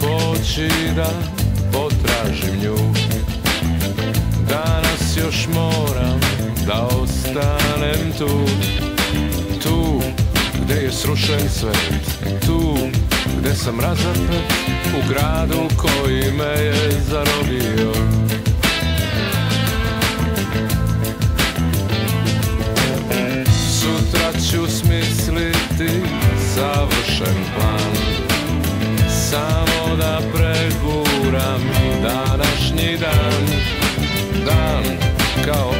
poći da potražim nju. Danas još moram da ostanem tu. Tu gdje je srušen svet. Tu gdje sam razapet u gradu koji me je zarobio. Sutra ću smisliti savršen plan Samo da preguram današnji dan. Dan kao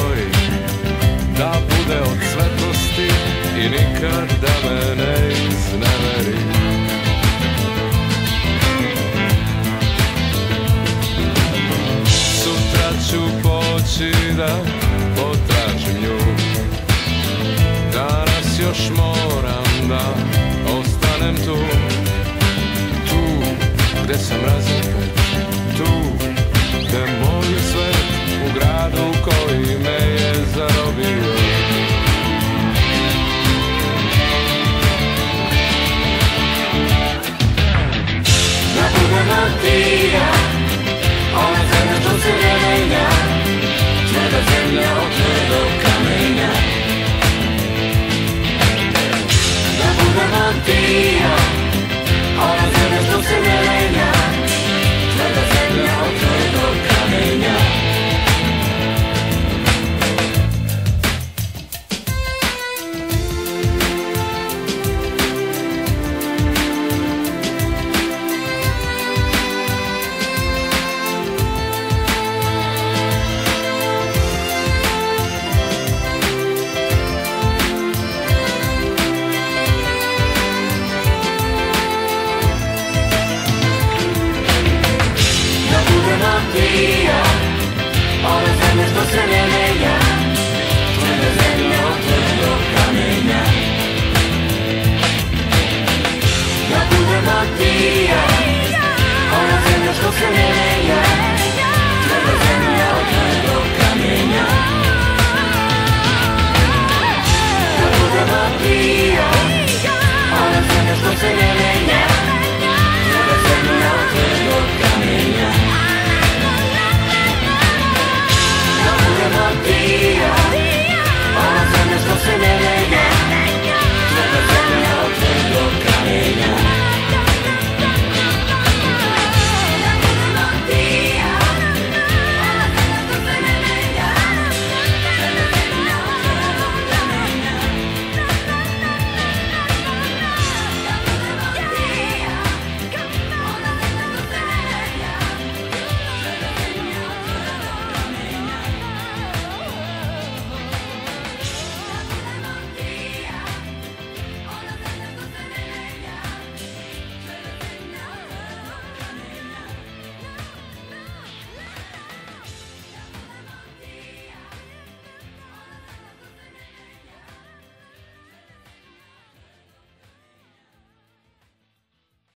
bude od svetlosti I nikad da me ne izneveri. Sutra ću poći da potražim nju. Danas još moram da ostanem tu. Tu gdje sam razapet Tu budemo ti i ja Ona zemlja što se ne menja Tvoja zemlja od do kamenja Da budemo ti melodía, con los dedos ella.